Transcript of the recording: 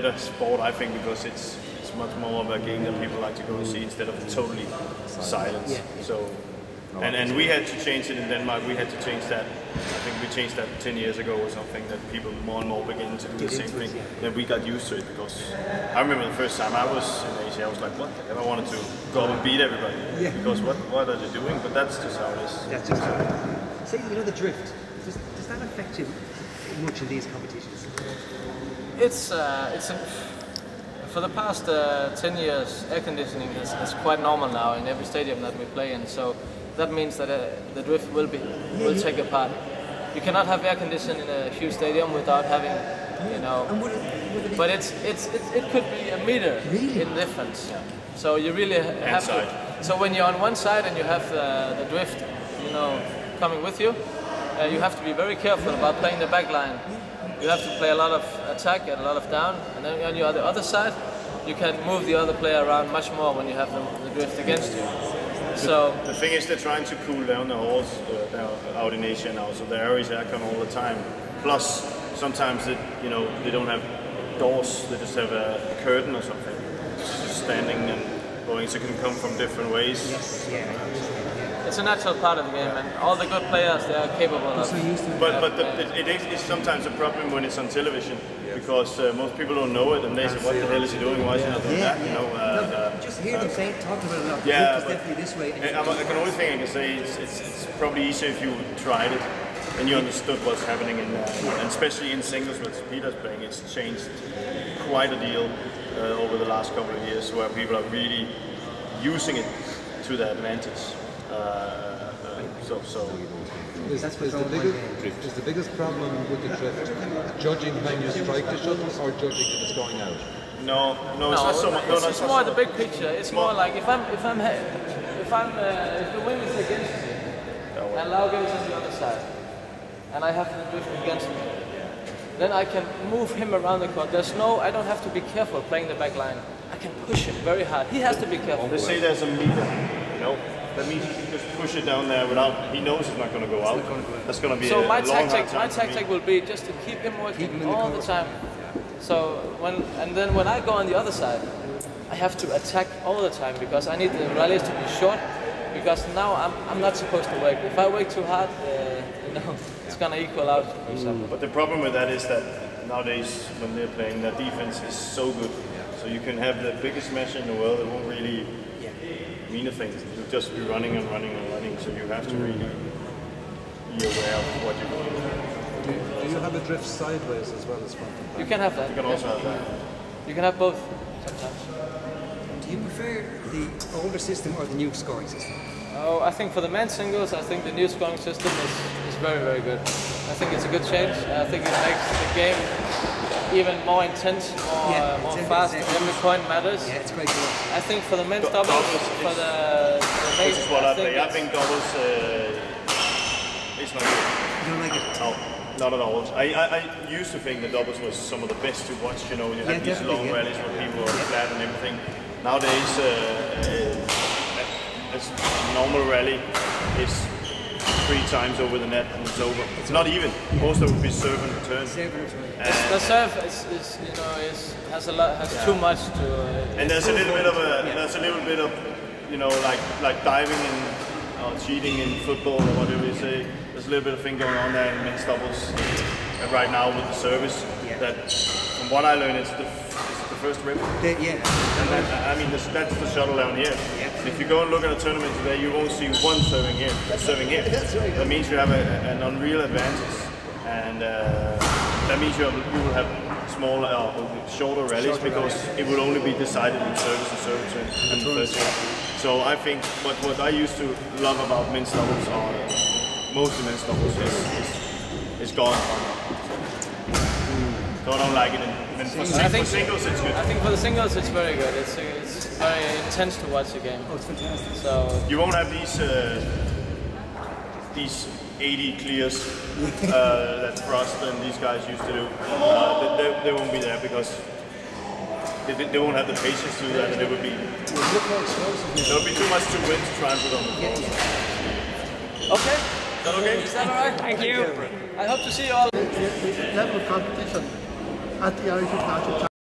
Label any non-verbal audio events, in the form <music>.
better sport, I think, because it's it's much more of a game that people like to go and see instead of totally silence. Yeah. So, and and we had to change it in Denmark. We had to change that. I think we changed that 10 years ago or something. That people more and more begin to do the same thing. yeah. Then we got used to it because I remember the first time I was in Asia, I was like, what? the hell? I wanted to go up and beat everybody. Yeah. Because what what are they doing? But that's just how it is. That's just Say, you know, the drift. Does, does that affect you much in these competitions? It's uh, it's an, for the past uh, 10 years, air conditioning is, is quite normal now in every stadium that we play in. So that means that uh, the drift will be will take a part. You cannot have air conditioning in a huge stadium without having, you know. And would it, But it's it's it, it could be a meter Really? in difference. So you really have side. to. So when you're on one side and you have the, the drift, you know, coming with you, uh, you have to be very careful about playing the back line. You have to play a lot of attack and a lot of down, and then on your the other side, you can move the other player around much more when you have the, the drift against you. So The thing is, they're trying to cool down the halls uh, out in Asia now, so there is aircon all the time. Plus, sometimes it, you know they don't have doors; they just have a, curtain or something, just standing and going. So it can come from different ways. Yes, yeah. It's a natural part of the game, and all the good players they are capable of. So used to it. But but the, it, it is it's sometimes a problem when it's on television because uh, most people don't know it and they say, "What the hell is he doing? Why is he not doing Yeah, that?" You yeah. know. No, Uh, uh, just hear them say, talk about it a lot. The Yeah, drift but- definitely this way. I, I'm- I can only thing I can say is it's, it's probably easier if you tried it and you understood what's happening in uh, and especially in singles with Peter's playing. It's changed quite a deal uh, over the last couple of years where people are really using it to their advantage. Uh, so so Is, That's is, the biggest, is the biggest problem with the drift judging when you strike the shuttle or judging if it's going out? no no it's No, not so much. No, it's, no, it's not more so the big picture. It's more like if I'm if I'm he- if I'm uh, if the wind is against me and Lauge is on the other side and I have the drift against me, then I can move him around the court. There's no I don't have to be careful playing the back line. I can push him very hard. He has to be careful. They say there's a meter, you know. That means you can just push it down there without. He knows it's not going to go out. That's going to be So a, my a long tactic, hard my time for me. tactic will be just to keep him with Keep him me in the all the court. time. So when and then when I go on the other side, I have to attack all the time because I need the rallies to be short. Because now I'm, I'm not supposed to work. If I work too hard, uh, you know, <laughs> it's gonna equal out. For example. But the problem with that is that nowadays when they're playing, their defense is so good. So you can have the biggest mesh in the world, it won't really mean a thing. You'll just be running and running and running. So you have to really mm-hmm. be aware of what you're doing. Do you, do you have a drift sideways as well as front and back? You can have that. You can also have that. You can have both sometimes. Do you prefer the older system or the new scoring system? Oh, I think for the men's singles, I think the new scoring system is, is very, very good. I think it's a good change. I think it makes the game even more intense, more, Yeah, uh, more it's- fast. it's- Every point matters. Yeah, it's great to watch. I think for the men's doubles, doubles for is- the, the Which ladies, is what I, I think. I it's- think doubles uh, is not good. You don't like it? No, not at all. I, I, I used to think the doubles was some of the best to watch. You know, when you Yeah, have these long yeah. rallies where people are flat and everything. Nowadays, uh, uh, a normal rally is three times over the net and it's over. It's not even. Most of it would be serve and return. Seven or three. the serve is, is you know is has a lot has too much to. Uh, And there's a little bit of a there's a little bit of you know like like diving and or cheating in football or whatever you say. There's a little bit of thing going on there in men's doubles uh, right now with the service. Yeah. That from what I learned, it's the it's the first rip. The- yeah. And that, I mean that's, that's the shuttle down here. Yeah. And if you go and look at a tournament today, you won't see one serving here, serving here. That's right. That means you have a, an unreal advantage, and uh, that means you, have, you will have smaller, uh, shorter rallies because it will only be decided in service and service and, and serve. So I think what, what I used to love about men's doubles are most of men's doubles is, is, is gone. So I don't like it. In, and for, I sing, for think- singles, it's good. I think for the singles, it's very good. It's it's very intense to watch the game. Oh, it's fantastic. So You won't have these uh, these 80 clears uh, <laughs> that Frost and these guys used to do. Uh, they, they, they won't be there because they, they won't have the patience to do that, and it would be Look more explosive. there would be too much to win to try and put on the floor. okay. Is that okay? Is that alright? Thank you. I hope to see you all. level of competition at the Irish International